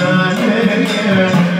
Yeah.